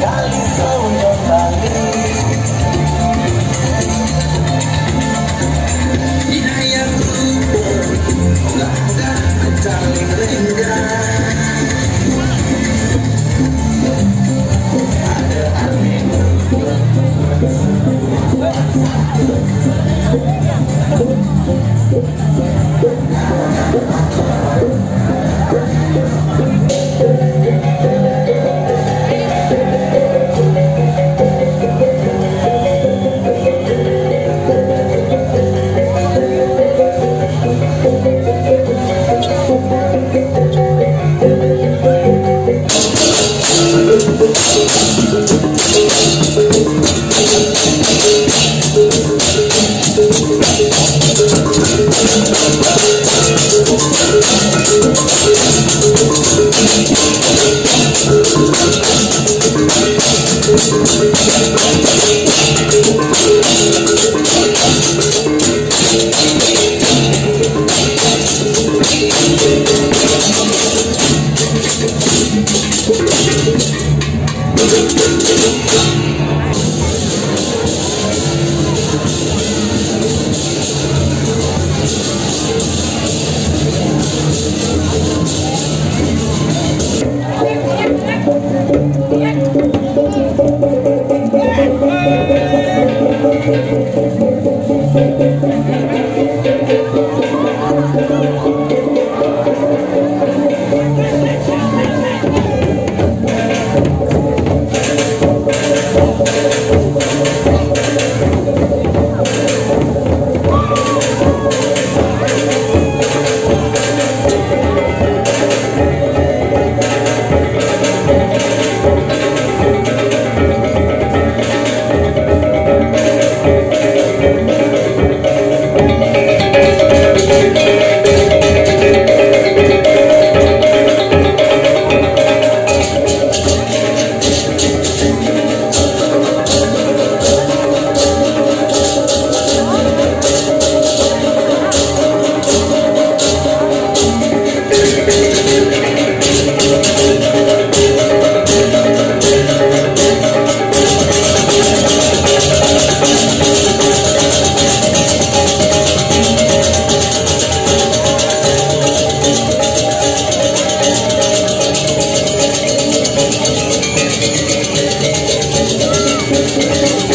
Cali soy yo.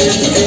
Música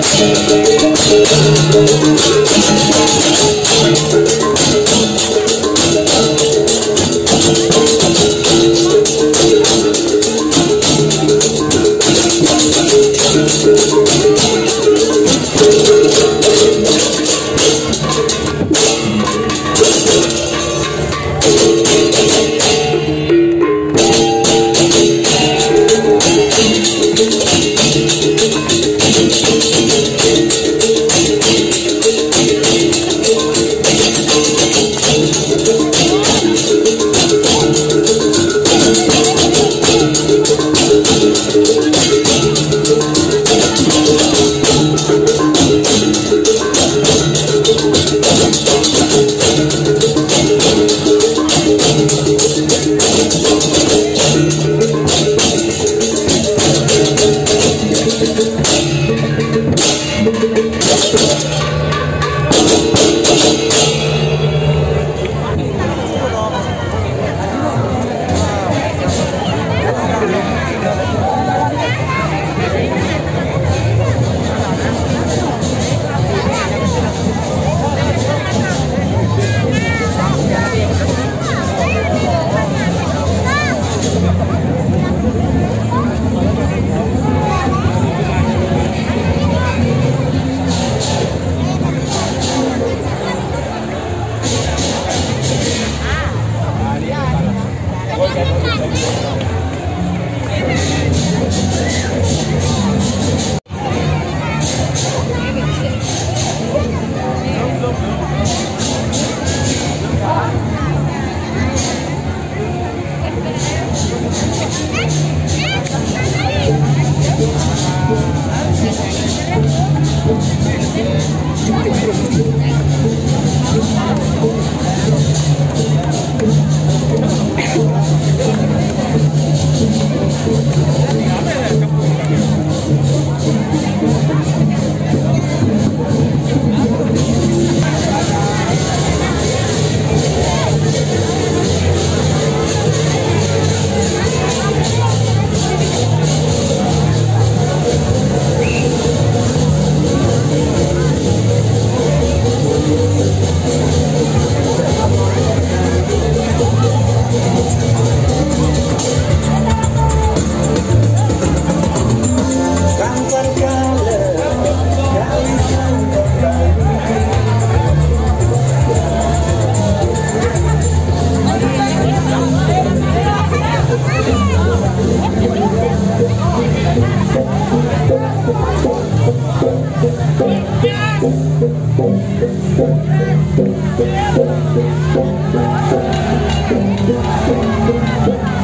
Thank you.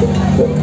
Thank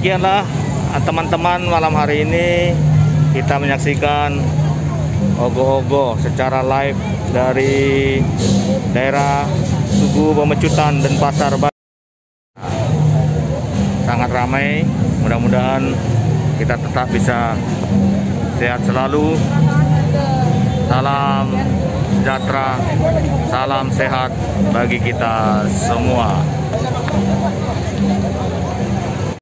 demikianlah teman-teman malam hari ini kita menyaksikan ogo-ogo secara live dari daerah Tugu Pemecutan dan Pasar Baru. Sangat ramai, mudah-mudahan kita tetap bisa sehat selalu. Salam sejahtera, salam sehat bagi kita semua.